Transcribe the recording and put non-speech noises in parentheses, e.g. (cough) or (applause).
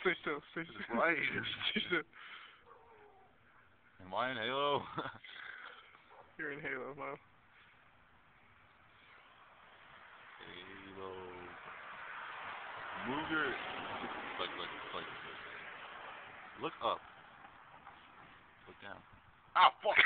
Stay still. Is right. (laughs) Stay. Am I in Halo? (laughs) You're in Halo, bro. Halo. Move your like like like look up. Look down. Ah, fuck.